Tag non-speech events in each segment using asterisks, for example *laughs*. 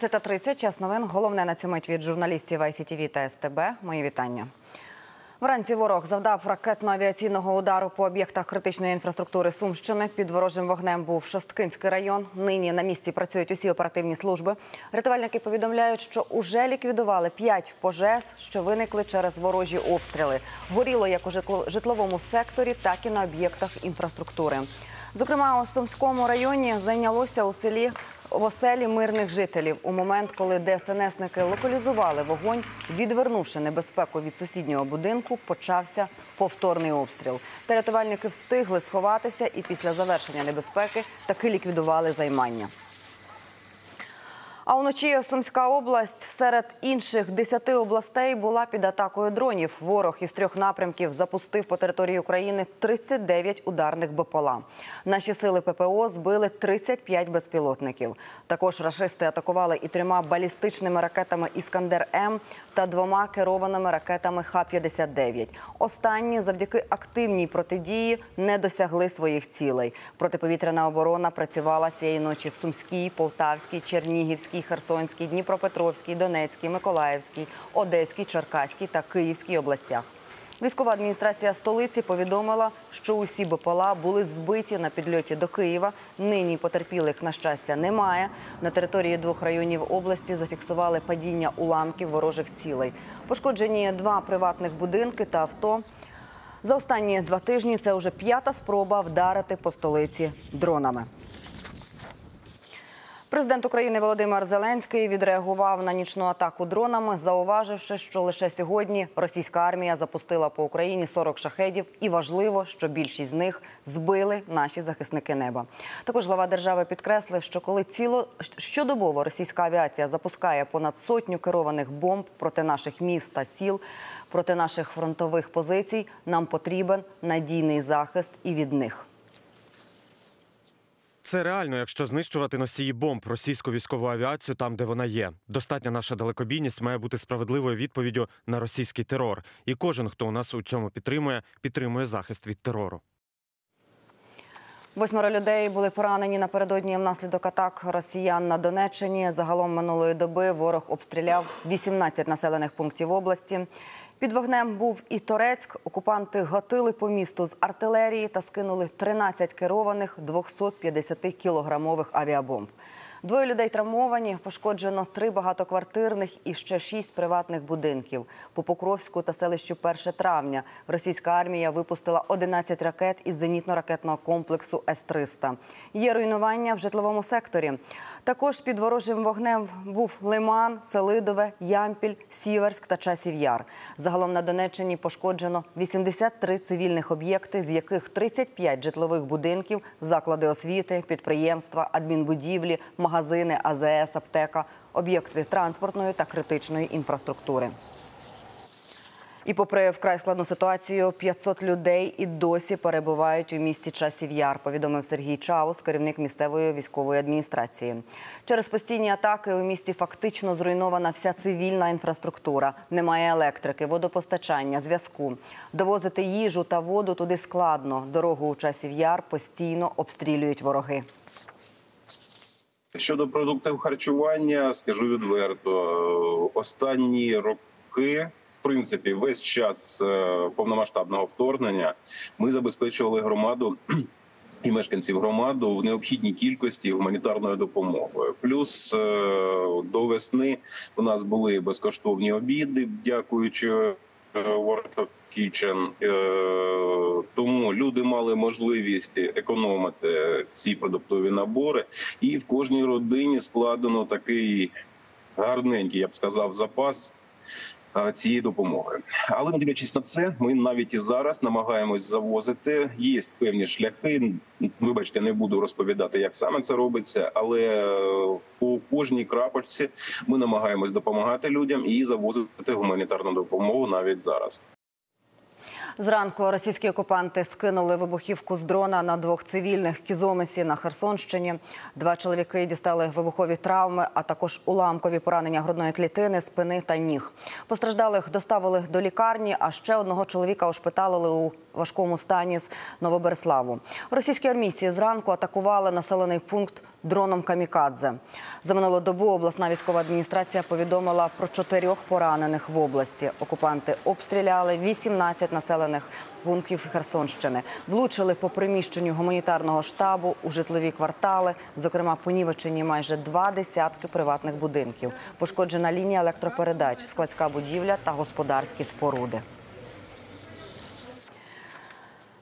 12.30, час новин. Головне на цьому мить від журналістів ICTV та СТБ. Мої вітання. Вранці ворог завдав ракетно-авіаційного удару по об'єктах критичної інфраструктури Сумщини. Під ворожим вогнем був Шосткинський район. Нині на місці працюють усі оперативні служби. Рятувальники повідомляють, що уже ліквідували п'ять пожеж, що виникли через ворожі обстріли. Горіло як у житло- житловому секторі, так і на об'єктах інфраструктури. Зокрема, у Сумському районі зайнялося у селі в оселі мирних жителів у момент, коли ДСНСники локалізували вогонь, відвернувши небезпеку від сусіднього будинку, почався повторний обстріл. Та встигли сховатися і після завершення небезпеки таки ліквідували займання. А вночі Сумська область серед інших 10 областей була під атакою дронів. Ворог із трьох напрямків запустив по території України 39 ударних БПЛА. Наші сили ППО збили 35 безпілотників. Також рашисти атакували і трьома балістичними ракетами Іскандер М та двома керованими ракетами Х-59. Останні завдяки активній протидії не досягли своїх цілей. Протиповітряна оборона працювала цієї ночі в Сумській, Полтавській, Чернігівській, Херсонській, Дніпропетровській, Донецькій, Миколаївській, Одеській, Черкаській та Київській областях. Військова адміністрація столиці повідомила, що усі БПЛА були збиті на підльоті до Києва. Нині потерпілих, на щастя, немає. На території двох районів області зафіксували падіння уламків ворожих цілей. Пошкоджені два приватних будинки та авто. За останні два тижні це вже п'ята спроба вдарити по столиці дронами. Президент України Володимир Зеленський відреагував на нічну атаку дронами, зауваживши, що лише сьогодні російська армія запустила по Україні 40 шахедів, і важливо, що більшість з них збили наші захисники неба. Також глава держави підкреслив, що коли ціло щодобово російська авіація запускає понад сотню керованих бомб проти наших міст та сіл, проти наших фронтових позицій, нам потрібен надійний захист і від них. Це реально, якщо знищувати носії бомб російську військову авіацію там, де вона є. Достатня наша далекобійність має бути справедливою відповіддю на російський терор. І кожен, хто у нас у цьому підтримує, підтримує захист від терору. Восьмеро людей були поранені напередодні внаслідок атак росіян на Донеччині. Загалом минулої доби ворог обстріляв 18 населених пунктів області. Під вогнем був і Торецьк. Окупанти гатили по місту з артилерії та скинули 13 керованих 250-кілограмових авіабомб. Двоє людей травмовані, пошкоджено три багатоквартирних і ще шість приватних будинків. По Покровську та селищу 1 травня російська армія випустила 11 ракет із зенітно-ракетного комплексу С-300. Є руйнування в житловому секторі. Також під ворожим вогнем був Лиман, Селидове, Ямпіль, Сіверськ та Часів Яр. Загалом на Донеччині пошкоджено 83 цивільних об'єкти, з яких 35 житлових будинків, заклади освіти, підприємства, адмінбудівлі, магазини, АЗС, аптека, об'єкти транспортної та критичної інфраструктури. І попри вкрай складну ситуацію, 500 людей і досі перебувають у місті Часів Яр, повідомив Сергій Чаус, керівник місцевої військової адміністрації. Через постійні атаки у місті фактично зруйнована вся цивільна інфраструктура. Немає електрики, водопостачання, зв'язку. Довозити їжу та воду туди складно. Дорогу у Часів Яр постійно обстрілюють вороги. Щодо продуктів харчування, скажу відверто, останні роки, в принципі, весь час е, повномасштабного вторгнення ми забезпечували громаду. *clears throat* І мешканців громаду в необхідній кількості гуманітарною допомогою. Плюс е, до весни у нас були безкоштовні обіди, дякуючи е, World of Kitchen. Е, Тому люди мали можливість економити ці продуктові набори, і в кожній родині складено такий гарненький, я б сказав, запас е, цієї допомоги. Але не дивлячись на це, ми навіть і зараз намагаємось завозити. Є певні шляхи. Вибачте, не буду розповідати, як саме це робиться, але е, по кожній крапочці ми намагаємось допомагати людям і завозити гуманітарну допомогу навіть зараз. Зранку російські окупанти скинули вибухівку з дрона на двох цивільних Кізомисі на Херсонщині. Два чоловіки дістали вибухові травми, а також уламкові поранення грудної клітини, спини та ніг. Постраждалих доставили до лікарні, а ще одного чоловіка ошпиталили у важкому стані з Новоберславу. Російські армійці зранку атакували населений пункт дроном камікадзе. За минулу добу обласна військова адміністрація повідомила про чотирьох поранених в області. Окупанти обстріляли 18 населених пунктів Херсонщини. Влучили по приміщенню гуманітарного штабу у житлові квартали. Зокрема, понівечені майже два десятки приватних будинків. Пошкоджена лінія електропередач, складська будівля та господарські споруди.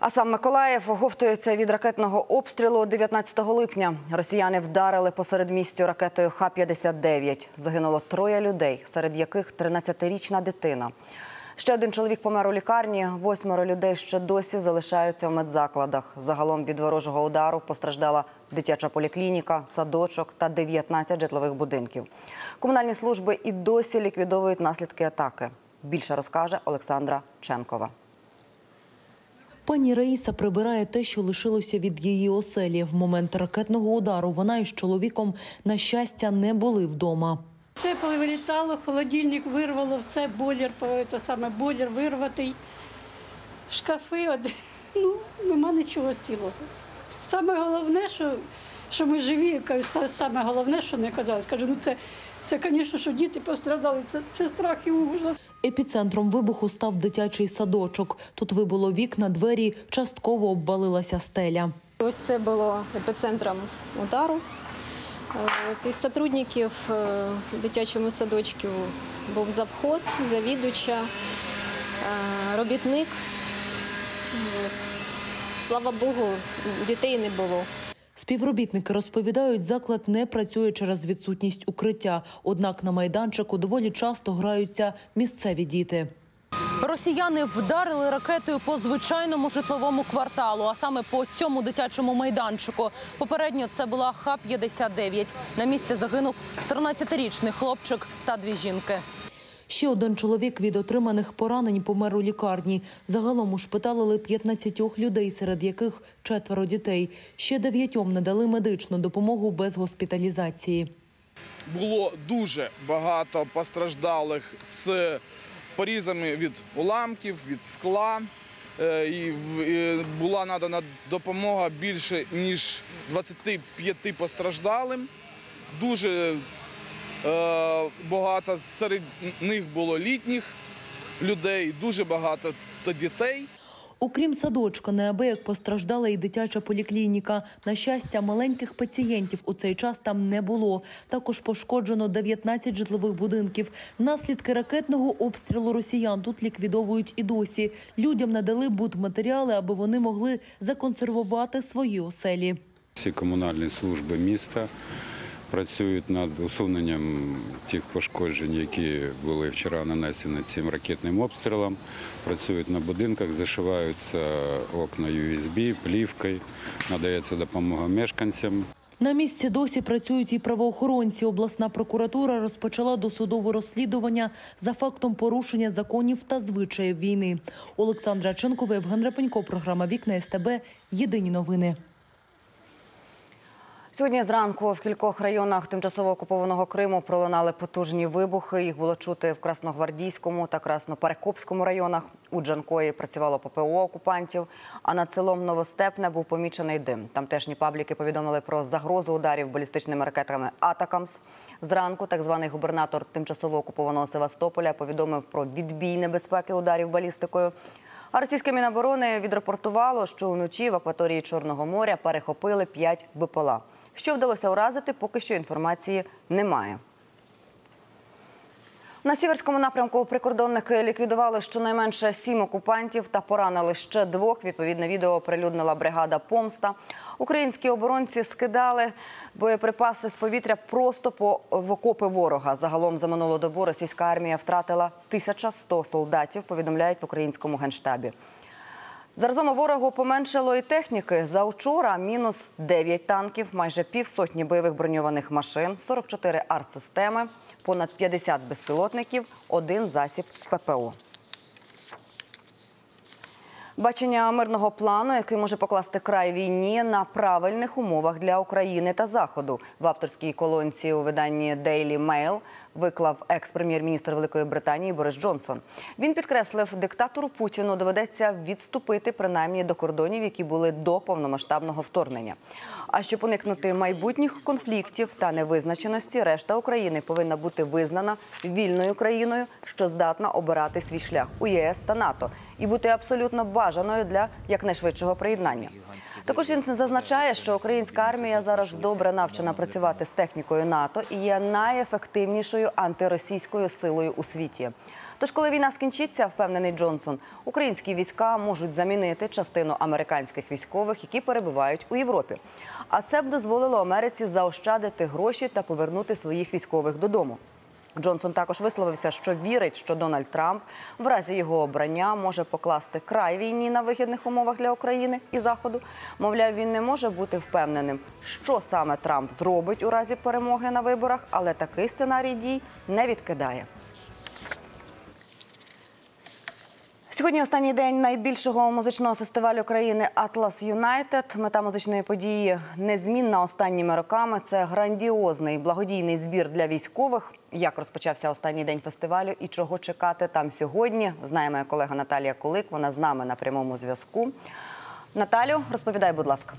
А сам Миколаїв оговтується від ракетного обстрілу 19 липня. Росіяни вдарили посеред містю ракетою Х-59. Загинуло троє людей, серед яких 13-річна дитина. Ще один чоловік помер у лікарні. Восьмеро людей ще досі залишаються в медзакладах. Загалом від ворожого удару постраждала дитяча поліклініка, садочок та 19 житлових будинків. Комунальні служби і досі ліквідовують наслідки атаки. Більше розкаже Олександра Ченкова. Пані Раїса прибирає те, що лишилося від її оселі. В момент ракетного удару вона із чоловіком, на щастя, не були вдома. Все повилітало, холодильник вирвало, все, бойлер, це саме бойлер вирватий, шкафи, *laughs* ну, нема нічого цілого. Саме головне, що, що ми живі, саме головне, що не казалось. Кажу, ну це, це, звісно, що діти пострадали, це, це страх і ужас. Епіцентром вибуху став дитячий садочок. Тут вибуло вікна, двері, частково обвалилася стеля. Ось це було епіцентром удару. Е, із сотрудників е, дитячому садочку був завхоз, завідувача, е, робітник. Слава Богу, дітей не було. Співробітники розповідають, заклад не працює через відсутність укриття. Однак на майданчику доволі часто граються місцеві діти. Росіяни вдарили ракетою по звичайному житловому кварталу, а саме по цьому дитячому майданчику. Попередньо це була Х-59. На місці загинув 13-річний хлопчик та дві жінки. Ще один чоловік від отриманих поранень помер у лікарні. Загалом ушпиталили 15 людей, серед яких четверо дітей. Ще дев'ятьом надали медичну допомогу без госпіталізації. було дуже багато постраждалих з порізами від уламків, від скла. Е, І була надана допомога більше ніж 25 постраждалим. Дуже багато серед них було літніх людей, дуже багато та дітей. Окрім садочка, неабияк постраждала і дитяча поліклініка. На щастя, маленьких пацієнтів у цей час там не було. Також пошкоджено 19 житлових будинків. Наслідки ракетного обстрілу росіян тут ліквідовують і досі. Людям надали будматеріали, аби вони могли законсервувати свої оселі. Всі комунальні служби міста працюють над усуненням тих пошкоджень, які були вчора нанесені цим ракетним обстрілом. Працюють на будинках, зашиваються окна USB, плівкою, надається допомога мешканцям. На місці досі працюють і правоохоронці. Обласна прокуратура розпочала досудове розслідування за фактом порушення законів та звичаїв війни. Олександра Ченкова, Євген Рапенько, програма Вікна СТБ. Єдині новини. Сьогодні зранку в кількох районах тимчасово окупованого Криму пролунали потужні вибухи. Їх було чути в Красногвардійському та Красноперекопському районах. У Джанкої працювало ППО окупантів. А над селом Новостепне був помічений дим. Тамтешні пабліки повідомили про загрозу ударів балістичними ракетами Атакамс. Зранку так званий губернатор тимчасово окупованого Севастополя повідомив про відбій небезпеки ударів балістикою. А російське міноборони відрапортувало, що вночі в акваторії Чорного моря перехопили 5 БПЛА. Що вдалося уразити, поки що інформації немає. На сіверському напрямку прикордонники ліквідували щонайменше сім окупантів та поранили ще двох. Відповідне відео оприлюднила бригада Помста. Українські оборонці скидали боєприпаси з повітря просто в окопи ворога. Загалом за минулу добу російська армія втратила 1100 солдатів. Повідомляють в українському генштабі. Заразом у ворогу поменшало і техніки. За вчора мінус 9 танків, майже півсотні бойових броньованих машин, 44 артсистеми, понад 50 безпілотників, один засіб ППО. Бачення мирного плану, який може покласти край війні на правильних умовах для України та Заходу. В авторській колонці у виданні Daily Mail виклав екс-прем'єр-міністр Великої Британії Борис Джонсон. Він підкреслив, диктатору Путіну доведеться відступити принаймні до кордонів, які були до повномасштабного вторгнення. А щоб уникнути майбутніх конфліктів та невизначеності, решта України повинна бути визнана вільною країною, що здатна обирати свій шлях у ЄС та НАТО і бути абсолютно бажаною для якнайшвидшого приєднання. Також він зазначає, що українська армія зараз добре навчена працювати з технікою НАТО і є найефективнішою антиросійською силою у світі. Тож, коли війна скінчиться, впевнений Джонсон, українські війська можуть замінити частину американських військових, які перебувають у Європі. А це б дозволило Америці заощадити гроші та повернути своїх військових додому. Джонсон також висловився, що вірить, що Дональд Трамп в разі його обрання може покласти край війні на вигідних умовах для України і Заходу. Мовляв, він не може бути впевненим, що саме Трамп зробить у разі перемоги на виборах, але такий сценарій дій не відкидає. Сьогодні останній день найбільшого музичного фестивалю країни Атлас Юнайтед. Мета музичної події незмінна останніми роками. Це грандіозний благодійний збір для військових. Як розпочався останній день фестивалю і чого чекати там сьогодні? Знає моя колега Наталія Кулик. Вона з нами на прямому зв'язку. Наталю, розповідай, будь ласка.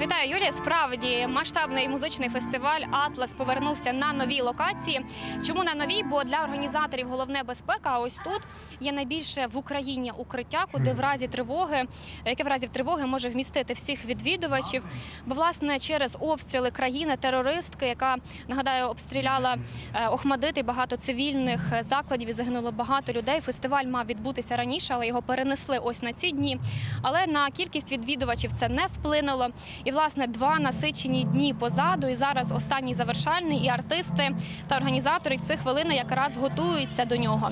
Вітаю, Юлія. Справді масштабний музичний фестиваль Атлас повернувся на нові локації. Чому на нові? Бо для організаторів головне безпека. А ось тут є найбільше в Україні укриття, куди в разі тривоги, яке в разі тривоги може вмістити всіх відвідувачів. Бо власне через обстріли країни терористки, яка нагадаю, обстріляла е, Охмадит і багато цивільних закладів і загинуло багато людей. Фестиваль мав відбутися раніше, але його перенесли ось на ці дні. Але на кількість відвідувачів це не вплинуло. І власне два насичені дні позаду. І зараз останній завершальний, і артисти та організатори в ці хвилини якраз готуються до нього.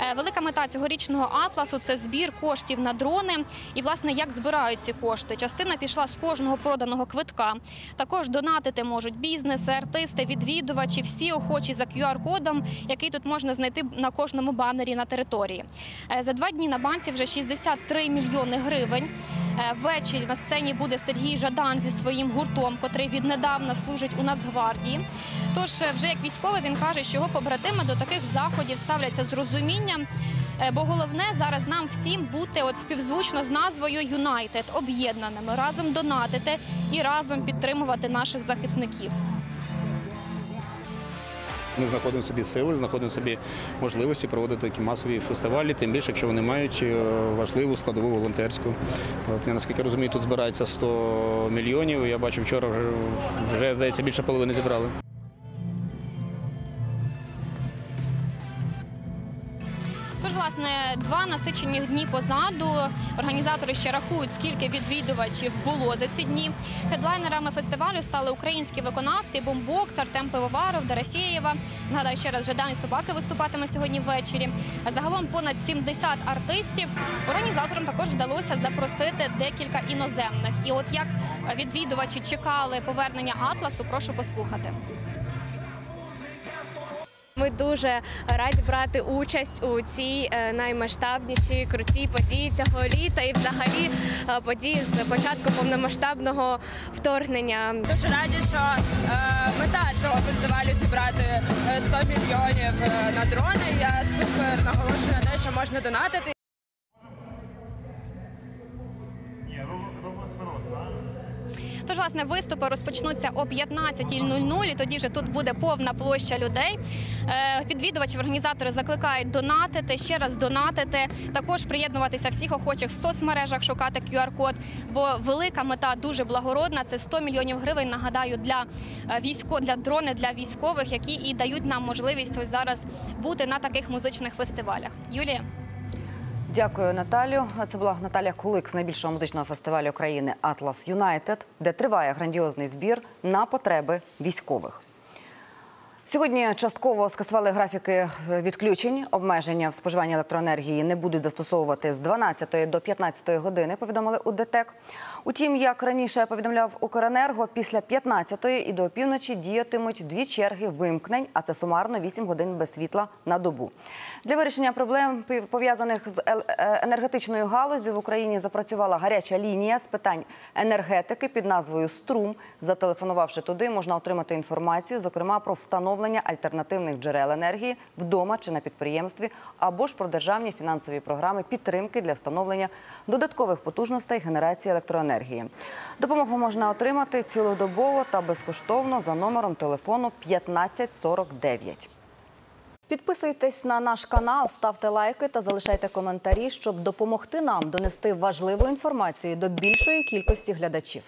Е, Велика мета цьогорічного атласу це збір коштів на дрони. І власне як збирають ці кошти. Частина пішла з кожного проданого квитка. Також донатити можуть бізнеси, артисти, відвідувачі, всі охочі за QR-кодом, який тут можна знайти на кожному банері на території. Е, За два дні на банці вже 63 мільйони гривень. Е, Ввечері на сцені буде Сергій Жадан зі своїм гуртом, котрий віднедавна служить у Нацгвардії. Тож, е, вже як військовий, він каже, що його побратими до таких заходів ставляться з розумінням. Е, Бо головне зараз нам всім бути от співзвучно з назвою Юнайтед об'єднаними, разом донатити і разом підтримувати наших захисників. Ми знаходимо собі сили, знаходимо собі можливості проводити такі масові фестивалі, тим більше, якщо вони мають е, важливу складову волонтерську. От я наскільки розумію, тут збирається 100 мільйонів. Я бачу, вчора вже, вже здається більше половини зібрали. Тож, власне, два насичені дні позаду. Організатори ще рахують, скільки відвідувачів було за ці дні. Хедлайнерами фестивалю стали українські виконавці Бомбокс, Артем Пивоваров, Дорофєєва. Нагадаю, ще раз Жадан і собаки виступатиме сьогодні ввечері. Загалом понад 70 артистів. Організаторам також вдалося запросити декілька іноземних. І от як відвідувачі чекали повернення Атласу, прошу послухати. Ми дуже раді брати участь у цій е, наймасштабнішій крутій події цього літа і взагалі е, події з початку повномасштабного вторгнення. Дуже раді, що е, мета цього фестивалю зібрати е, 100 мільйонів на дрони. Я супер наголошую на те, що можна донатити. Власне, виступи розпочнуться о 15.00, і тоді вже тут буде повна площа людей. Е, Відвідувачі, організатори закликають донатити, ще раз донатити, також приєднуватися всіх охочих в соцмережах, шукати QR-код. Бо велика мета дуже благородна. Це 100 мільйонів гривень. Нагадаю, для е, військо для дрони для військових, які і дають нам можливість ось зараз бути на таких музичних фестивалях. Юлія. Дякую, Наталю. Це була Наталя Кулик з найбільшого музичного фестивалю країни Атлас Юнайтед, де триває грандіозний збір на потреби військових. Сьогодні частково скасували графіки відключень. Обмеження в споживанні електроенергії не будуть застосовувати з 12 до 15 години, повідомили у ДТЕК. Утім, як раніше повідомляв Укренерго, після 15 і до опівночі діятимуть дві черги вимкнень, а це сумарно 8 годин без світла на добу. Для вирішення проблем пов'язаних з е, енергетичною галузю в Україні запрацювала гаряча лінія з питань енергетики під назвою Струм. Зателефонувавши туди, можна отримати інформацію, зокрема про встановлення альтернативних джерел енергії вдома чи на підприємстві, або ж про державні фінансові програми підтримки для встановлення додаткових потужностей генерації електроенергії. Допомогу можна отримати цілодобово та безкоштовно за номером телефону 1549. Підписуйтесь на наш канал, ставте лайки та залишайте коментарі, щоб допомогти нам донести важливу інформацію до більшої кількості глядачів.